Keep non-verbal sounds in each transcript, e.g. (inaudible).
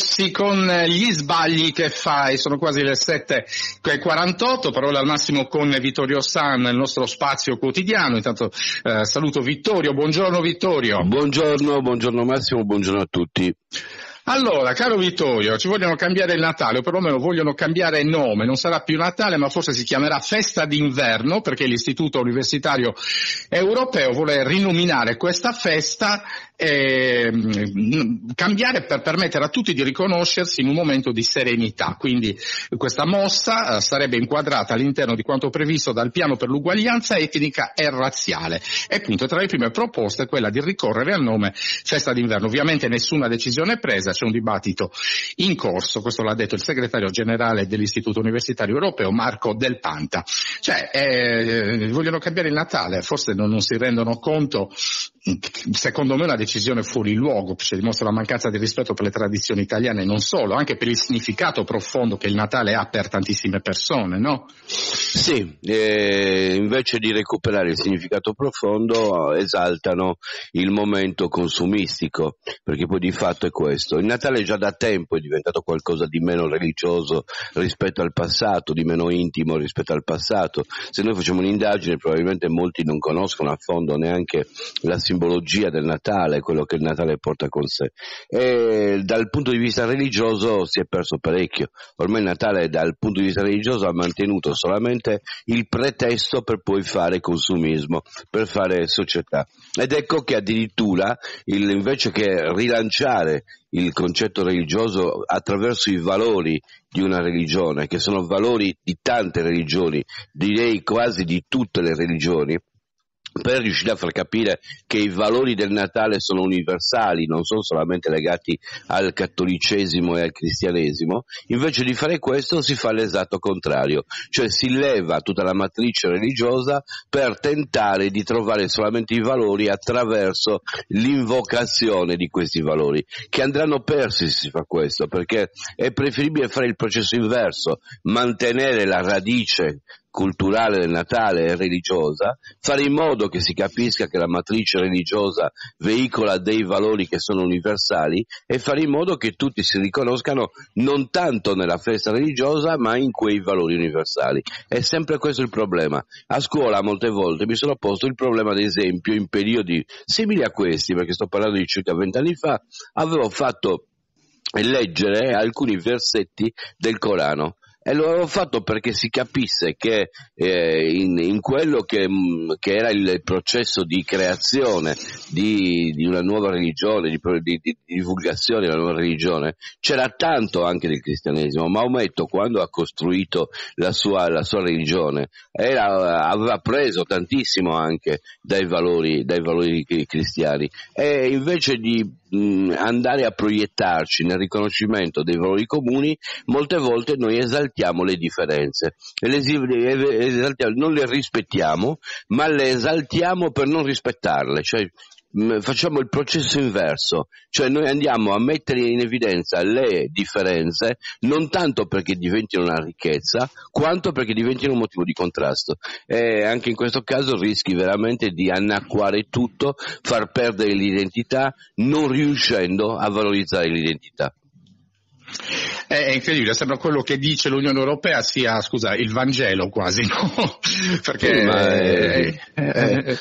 Rossi con gli sbagli che fai, sono quasi le 7.48, parola al massimo con Vittorio San, il nostro spazio quotidiano. Intanto eh, saluto Vittorio, buongiorno Vittorio. Buongiorno, buongiorno Massimo, buongiorno a tutti. Allora, caro Vittorio, ci vogliono cambiare il Natale, o perlomeno vogliono cambiare nome, non sarà più Natale, ma forse si chiamerà Festa d'inverno, perché l'Istituto Universitario Europeo vuole rinominare questa festa e mm, cambiare per permettere a tutti di riconoscersi in un momento di serenità. Quindi questa mossa eh, sarebbe inquadrata all'interno di quanto previsto dal piano per l'uguaglianza etnica e razziale. E appunto tra le prime proposte è quella di ricorrere al nome Festa d'inverno. Ovviamente nessuna decisione è presa, c'è un dibattito in corso, questo l'ha detto il segretario generale dell'Istituto Universitario Europeo Marco Del Panta. Cioè, eh, vogliono cambiare il Natale, forse non, non si rendono conto, secondo me una decisione fuori luogo, ci dimostra la mancanza di rispetto per le tradizioni italiane, non solo, anche per il significato profondo che il Natale ha per tantissime persone, no? Sì, eh, invece di recuperare il significato profondo esaltano il momento consumistico, perché poi di fatto è questo. Il Natale già da tempo è diventato qualcosa di meno religioso rispetto al passato, di meno intimo rispetto al passato. Se noi facciamo un'indagine probabilmente molti non conoscono a fondo neanche la simbologia del Natale, quello che il Natale porta con sé. E dal punto di vista religioso si è perso parecchio. Ormai il Natale dal punto di vista religioso ha mantenuto solamente il pretesto per poi fare consumismo, per fare società. Ed ecco che addirittura il, invece che rilanciare il concetto religioso attraverso i valori di una religione, che sono valori di tante religioni, direi quasi di tutte le religioni, per riuscire a far capire che i valori del Natale sono universali, non sono solamente legati al cattolicesimo e al cristianesimo, invece di fare questo si fa l'esatto contrario, cioè si leva tutta la matrice religiosa per tentare di trovare solamente i valori attraverso l'invocazione di questi valori, che andranno persi se si fa questo, perché è preferibile fare il processo inverso, mantenere la radice culturale del Natale e religiosa, fare in modo che si capisca che la matrice religiosa veicola dei valori che sono universali e fare in modo che tutti si riconoscano non tanto nella festa religiosa ma in quei valori universali. È sempre questo il problema. A scuola molte volte mi sono posto il problema, ad esempio, in periodi simili a questi, perché sto parlando di circa vent'anni fa, avevo fatto leggere alcuni versetti del Corano e lo avevo fatto perché si capisse che eh, in, in, quello che, mm, che, era il processo di creazione di, di una nuova religione, di, di, di, divulgazione della nuova religione, c'era tanto anche del cristianesimo. Maometto quando ha costruito la sua, la sua religione era, aveva preso tantissimo anche dai valori, dai valori cristiani e invece di mh, andare a proiettarci nel riconoscimento dei valori comuni, molte volte noi esaltiamo le differenze, le, esaltiamo, non le rispettiamo, ma le esaltiamo per non rispettarle, cioè facciamo il processo inverso, cioè noi andiamo a mettere in evidenza le differenze non tanto perché diventino una ricchezza, quanto perché diventino un motivo di contrasto. E anche in questo caso rischi veramente di annacquare tutto, far perdere l'identità, non riuscendo a valorizzare l'identità. È incredibile, sembra quello che dice l'Unione Europea sia, scusa, il Vangelo quasi, (laughs) no? Perché è, è, è,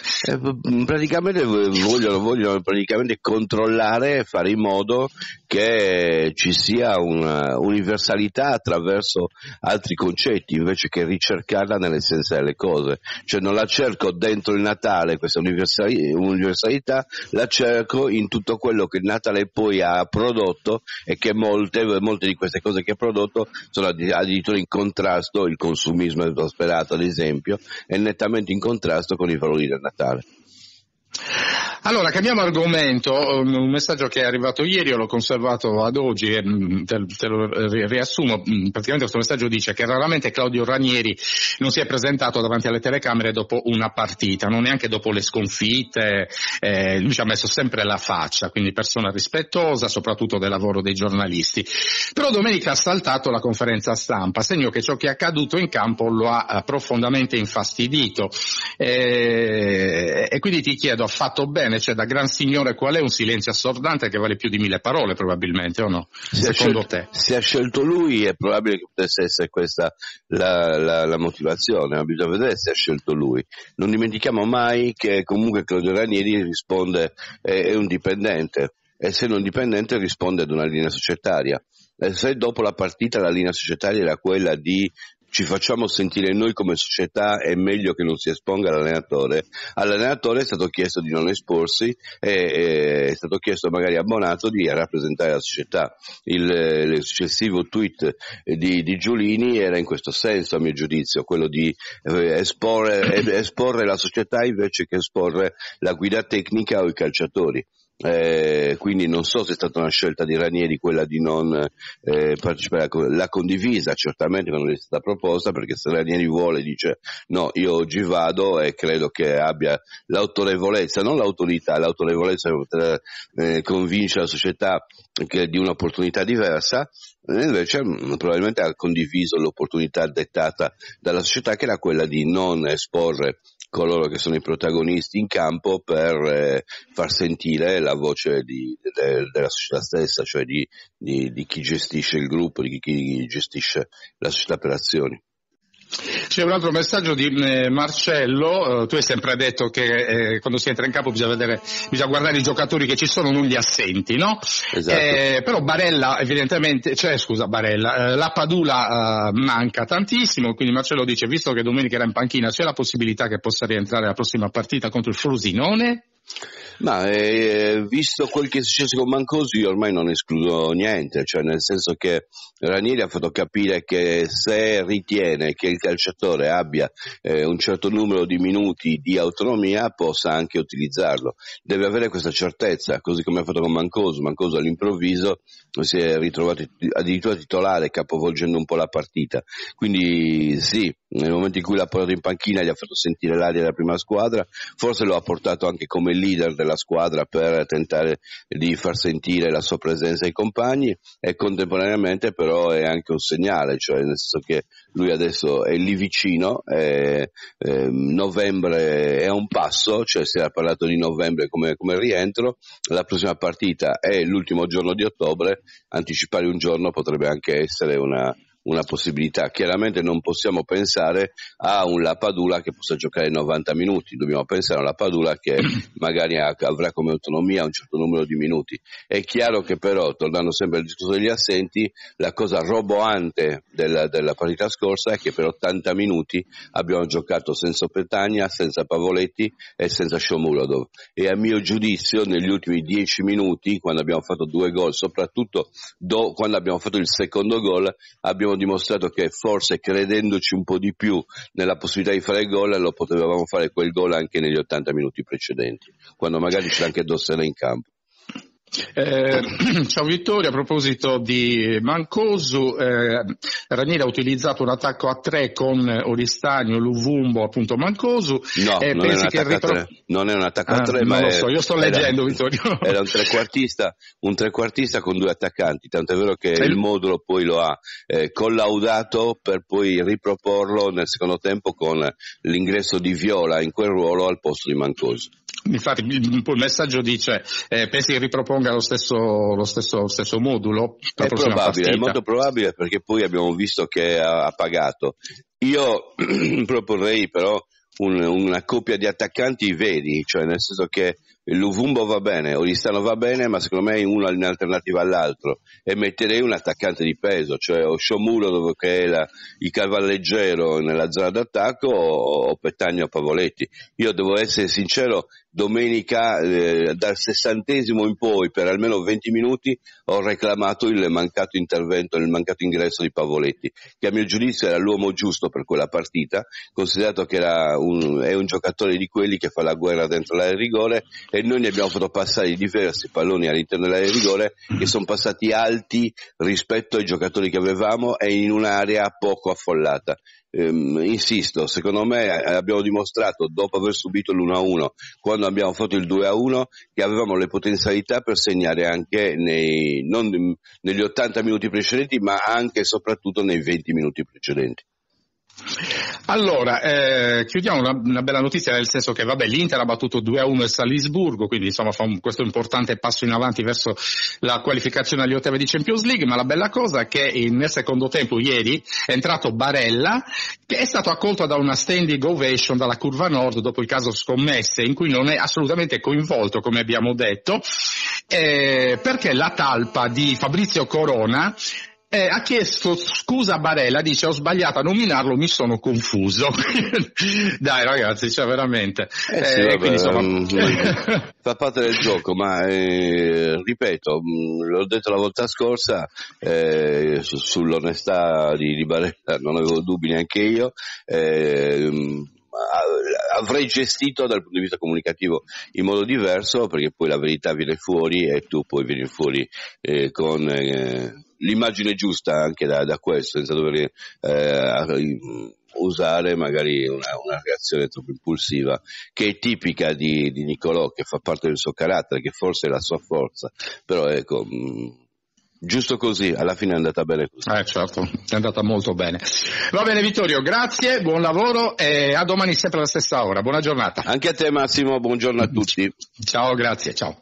praticamente vogliono, vogliono praticamente controllare e fare in modo che ci sia una universalità attraverso altri concetti invece che ricercarla nell'essenza delle cose. Cioè non la cerco dentro il Natale, questa universalità, la cerco in tutto quello che il Natale poi ha prodotto e che molte, molte di queste cose che ha prodotto sono addirittura in contrasto, il consumismo esasperato ad esempio, è nettamente in contrasto con i valori del Natale. Allora, cambiamo argomento, un messaggio che è arrivato ieri, io l'ho conservato ad oggi mm, te, te lo riassumo, mm, praticamente questo messaggio dice che raramente Claudio Ranieri non si è presentato davanti alle telecamere dopo una partita, non neanche dopo le sconfitte, eh, lui ci ha messo sempre la faccia, quindi persona rispettosa, soprattutto del lavoro dei giornalisti. Però domenica ha saltato la conferenza stampa, segno che ciò che è accaduto in campo lo ha profondamente infastidito. Eh, e quindi ti chiedo, ha fatto bene bene, c'è da gran signore qual è un silenzio assordante che vale più di mille parole probabilmente, o no? Se Secondo scelto, te? Se ha scelto lui è probabile che potesse essere questa la, la, la motivazione, ma bisogna vedere se ha scelto lui. Non dimentichiamo mai che comunque Claudio Ranieri risponde, è, è un dipendente e se non dipendente risponde ad una linea societaria. Se dopo la partita la linea societaria era quella di ci facciamo sentire noi come società è meglio che non si esponga l'allenatore. All'allenatore è stato chiesto di non esporsi e è stato chiesto magari abbonato di rappresentare la società. Il, il successivo tweet di, di, Giulini era in questo senso, a mio giudizio, quello di eh, esporre, esporre la società invece che esporre la guida tecnica o i calciatori. Eh, quindi non so se è stata una scelta di Ranieri quella di non eh, partecipare, l'ha condivisa certamente quando è stata proposta perché se Ranieri vuole dice no io oggi vado e credo che abbia l'autorevolezza, non l'autorità, l'autorevolezza per eh, convincere la società che di un'opportunità diversa, invece mm, probabilmente ha condiviso l'opportunità dettata dalla società che era quella di non esporre coloro che sono i protagonisti in campo per eh, far sentire la voce di, de, della società stessa, cioè di, di, di, chi gestisce il gruppo, di chi gestisce la società per azioni. C'è un altro messaggio di eh, Marcello, eh, tu hai sempre detto che eh, quando si entra in campo bisogna, vedere, bisogna, guardare i giocatori che ci sono, non gli assenti, no? Esatto. Eh, però Barella evidentemente, cioè scusa Barella, eh, la Padula eh, manca tantissimo, quindi Marcello dice, visto che domenica era in panchina, c'è la possibilità che possa rientrare la prossima partita contro il Frosinone? Ma eh, visto quel che è successo con Mancosi io ormai non escludo niente, cioè nel senso che Ranieri ha fatto capire che se ritiene che il calciatore abbia eh, un certo numero di minuti di autonomia possa anche utilizzarlo. Deve avere questa certezza, così come ha fatto con Mancoso. Mancoso all'improvviso si è ritrovato addirittura titolare capovolgendo un po' la partita. Quindi sì, nel momento in cui l'ha portato in panchina gli ha fatto sentire l'aria della prima squadra, forse lo ha portato anche come leader della squadra per tentare di far sentire la sua presenza ai compagni e contemporaneamente però è anche un segnale, cioè nel senso che lui adesso è lì vicino, eh, eh, novembre è a un passo, cioè si era parlato di novembre come, come rientro, la prossima partita è l'ultimo giorno di ottobre, anticipare un giorno potrebbe anche essere una, una possibilità. Chiaramente non possiamo pensare a un Lapadula che possa giocare 90 minuti, dobbiamo pensare a un Lapadula che (clears throat) magari avrà come autonomia un certo numero di minuti. È chiaro che però, tornando sempre al discorso degli assenti, la cosa roboante della, della partita scorsa è che per 80 minuti abbiamo giocato senza Petagna, senza Pavoletti e senza Shomurodov. E a mio giudizio negli ultimi 10 minuti, quando abbiamo fatto due gol, soprattutto do, quando abbiamo fatto il secondo gol, abbiamo dimostrato che forse credendoci un po' di più nella possibilità di fare il gol, lo potevamo fare quel gol anche negli 80 minuti precedenti, quando magari c'era anche Dossena in campo. Eh, (clears throat) ciao Vittorio, a proposito di Mancosu, eh, Ranieri ha utilizzato un attacco a tre con Oristagno, Luvumbo, appunto Mancosu. No, eh, non, è retro... non, è un attacco a tre, ah, ma lo so, io sto era, leggendo Vittorio. (laughs) Era un trequartista, un trequartista con due attaccanti, tanto è vero che il modulo poi lo ha eh, collaudato per poi riproporlo nel secondo tempo con l'ingresso di Viola in quel ruolo al posto di Mancosu. Infatti il messaggio dice, eh, pensi che riproponga lo stesso, lo stesso, lo stesso modulo? È probabile, è molto probabile perché poi abbiamo visto che ha, ha pagato. Io (clears throat) proporrei però un, una coppia di attaccanti veri, cioè nel senso che Luvumbo va bene, Oristano va bene, ma secondo me uno è in alternativa all'altro e metterei un attaccante di peso, cioè o Sciomuro che è la, il cavalleggero nella zona d'attacco o, o Petagno Pavoletti. Io devo essere sincero, domenica eh, dal sessantesimo in poi per almeno 20 minuti ho reclamato il mancato intervento, il mancato ingresso di Pavoletti, che a mio giudizio era l'uomo giusto per quella partita, considerato che un, è un giocatore di quelli che fa la guerra dentro l'area di rigore e noi ne abbiamo fatto passare diversi palloni all'interno dell'area di rigore che sono passati alti rispetto ai giocatori che avevamo e in un'area poco affollata ehm, insisto, secondo me eh, abbiamo dimostrato dopo aver subito l'1-1, quando abbiamo fatto il 2-1, che avevamo le potenzialità per segnare anche nei, non negli 80 minuti precedenti, ma anche e soprattutto nei 20 minuti precedenti. Allora, eh, chiudiamo una, una, bella notizia nel senso che vabbè, l'Inter ha battuto 2-1 il Salisburgo, quindi insomma fa un, questo importante passo in avanti verso la qualificazione agli ottavi di Champions League, ma la bella cosa è che nel secondo tempo ieri è entrato Barella, che è stato accolto da una standing ovation dalla curva nord dopo il caso scommesse, in cui non è assolutamente coinvolto, come abbiamo detto, eh, perché la talpa di Fabrizio Corona eh, ha chiesto scusa a Barella, dice ho sbagliato a nominarlo, mi sono confuso. (laughs) Dai ragazzi, cioè veramente. Eh sì, eh, vabbè, quindi, insomma... um, (laughs) fa parte del gioco, ma eh, ripeto, mm, l'ho detto la volta scorsa, eh, su, sull'onestà di, di, Barella non avevo dubbi neanche io. Eh, avrei gestito dal punto di vista comunicativo in modo diverso perché poi la verità viene fuori e tu poi vieni fuori eh, con eh, l'immagine giusta anche da, da questo, senza dover eh, usare magari una, una, reazione troppo impulsiva, che è tipica di, di, Nicolò, che fa parte del suo carattere, che forse è la sua forza, però ecco... Mh, Giusto così, alla fine è andata bene così. Eh certo, è andata molto bene. Va bene Vittorio, grazie, buon lavoro e a domani sempre alla stessa ora. Buona giornata. Anche a te Massimo, buongiorno a tutti. Ciao, grazie, ciao.